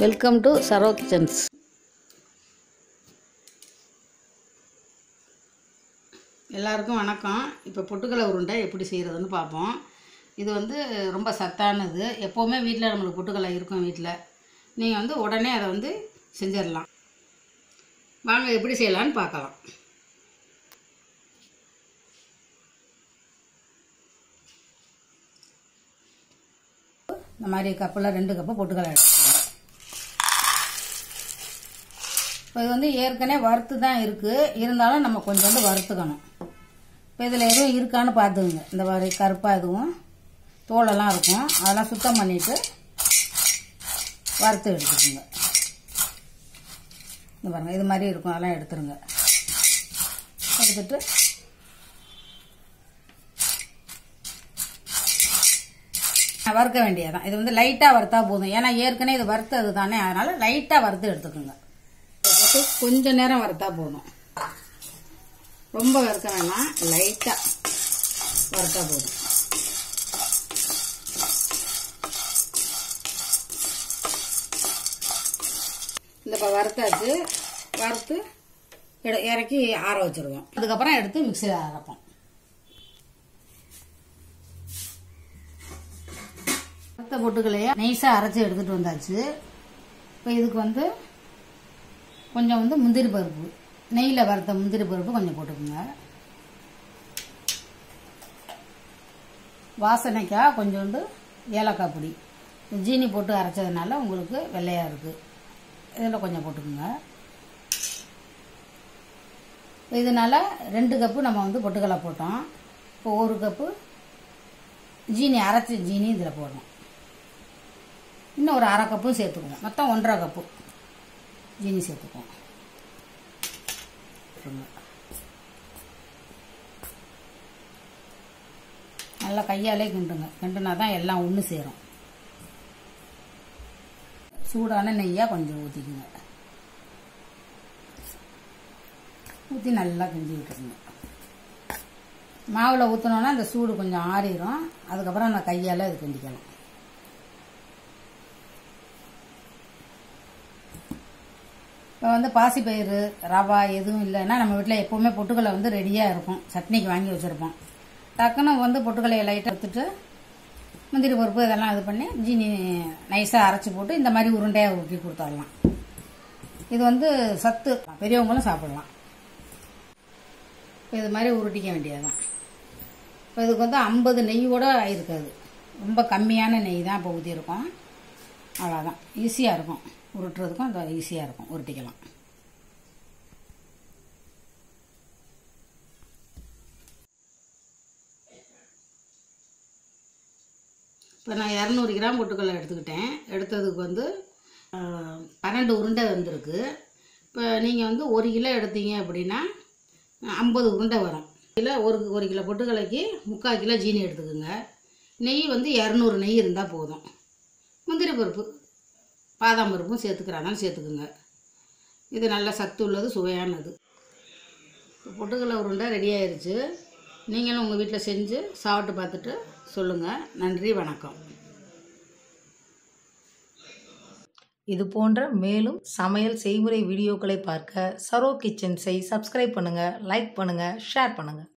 Welcome to Saro kitchens எல்லாருக்கும் வணக்கம். இப்போ பொட்டுக்கலை உருண்டை எப்படி செய்கிறதுன்னு பார்ப்போம். இது வந்து ரொம்ப சத்தானது. எப்போவுமே வீட்டில் நம்மளுக்கு பொட்டுக்கலை இருக்கும் வீட்டில் நீங்கள் வந்து உடனே அதை வந்து செஞ்சிடலாம். வாங்க எப்படி செய்யலான்னு பார்க்கலாம். இந்த மாதிரி கப்பில் ரெண்டு கப்பு பொட்டுக்கலை எடுத்துக்கலாம். இப்போ இது வந்து ஏற்கனவே வறுத்து தான் இருக்குது இருந்தாலும் நம்ம கொஞ்சோண்டு வறுத்துக்கணும். இப்போ இதில் எதுவும் இருக்கான்னு பார்த்துக்குங்க. இந்த மாதிரி கருப்பாக எதுவும் தோலெல்லாம் இருக்கும். அதெல்லாம் சுத்தம் பண்ணிவிட்டு வறுத்து எடுத்துக்கோங்க. இந்த பாருங்க இது மாதிரி இருக்கும். அதெல்லாம் எடுத்துருங்க. எடுத்துட்டு வறுக்க வேண்டியதான் இது வந்து லைட்டாக வறுத்தா போதும். ஏன்னா ஏற்கனவே இது வறுத்தது தானே. அதனால லைட்டாக வறுத்து எடுத்துக்கோங்க. போட்டு கொஞ்ச நேரம் வறுத்தா போதும். ரொம்ப வறுக்க வேணாம். லைட்டாக வறுத்தா போதும். இந்த இப்போ வறுத்தாச்சு. வறுத்து இறக்கி ஆற வச்சிருவோம். அதுக்கப்புறம் எடுத்து மிக்சியில் அரைப்போம். வறுத்த பொட்டுக்களையே நைஸாக அரைச்சி எடுத்துகிட்டு வந்தாச்சு. இப்போ இதுக்கு வந்து கொஞ்சம் வந்து முந்திரி பருப்பு நெய்யில் வறுத்த முந்திரி பருப்பு கொஞ்சம் போட்டுக்கோங்க. வாசனைக்காக கொஞ்சோண்டு ஏலக்காய் பொடி. ஜீனி போட்டு அரைச்சதுனால உங்களுக்கு வெள்ளையாக இருக்குது இதில் கொஞ்சம் போட்டுக்கோங்க. இதனால் ரெண்டு கப்பு நம்ம வந்து பொட்டுக்கடலை போட்டோம். இப்போ ஒரு கப்பு ஜீனி அரைச்ச ஜீனி இதில் போடணும். இன்னும் ஒரு அரை கப்பும் சேர்த்துக்குவோம் மொத்தம் ஒன்றரை கப்பு. ஜீனி போட்டுருங்க. நல்லா கையாலே கிண்டுங்க. கிண்டுனா தான் எல்லாம் ஒன்று சேரும். சூடான நெய்யாக கொஞ்சம் ஊற்றிக்குங்க ஊற்றி நல்லா கிண்டி விட்டுருங்க மாவில் ஊற்றினோன்னா அந்த சூடு கொஞ்சம் ஆறிடும் அதுக்கப்புறம் நான் கையால் இது கிண்டிக்கலாம். இப்போ வந்து பாசிப்பயிறு ரவா எதுவும் இல்லைன்னா நம்ம வீட்டில் எப்போவுமே பொட்டுக்கடலை வந்து ரெடியாக இருக்கும். சட்னிக்கு வாங்கி வச்சுருப்போம். டக்குன்னு வந்து பொட்டுக்கலையை லைட்டாக எடுத்துட்டு முந்திரி பருப்பு இதெல்லாம் இது பண்ணி ஜீனி நைஸாக அரைச்சி போட்டு இந்த மாதிரி உருண்டையாக ஊற்றி கொடுத்துடலாம். இது வந்து சத்து. பெரியவங்களும் சாப்பிடலாம். இது மாதிரி உருட்டிக்க வேண்டியதுதான். இப்போ இதுக்கு வந்து ஐம்பது நெய் கூட இருக்காது ரொம்ப கம்மியான நெய் தான் இப்போ ஊற்றிருக்கோம் அவ்வளோதான் ஈஸியாக இருக்கும். உருட்டுறதுக்கும் அந்த ஈஸியாக இருக்கும். உருட்டிக்கலாம். இப்போ நான் இரநூறு கிராம் பொட்டுக்கடலை எடுத்துக்கிட்டேன். எடுத்ததுக்கு வந்து பன்னெண்டு உருண்டை வந்திருக்கு. இப்போ நீங்கள் வந்து ஒரு கிலோ எடுத்தீங்க அப்படின்னா ஐம்பது உருண்டை வரும். கிலோ ஒரு ஒரு கிலோ பொட்டுக்கலைக்கு முக்கால் கிலோ ஜீனி எடுத்துக்கோங்க. நெய் வந்து இரநூறு நெய் இருந்தால் போதும். முந்திரி பருப்பு. பாதாம் பருப்பும் சேர்த்துக்கிறாங்க சேர்த்துக்குங்க. இது நல்ல சத்து உள்ளது சுவையானது. இப்போ பொட்டுக்கடலை உருண்டை ரெடி ஆயிடுச்சு நீங்களும் உங்கள் வீட்டில் செஞ்சு சாப்பிட்டு பார்த்துட்டு சொல்லுங்கள் நன்றி வணக்கம். இது போன்ற மேலும் சமையல் செய்முறை வீடியோக்களை பார்க்க சரோ கிச்சன்ஸை சப்ஸ்கிரைப் பண்ணுங்கள் லைக் பண்ணுங்கள் ஷேர் பண்ணுங்கள்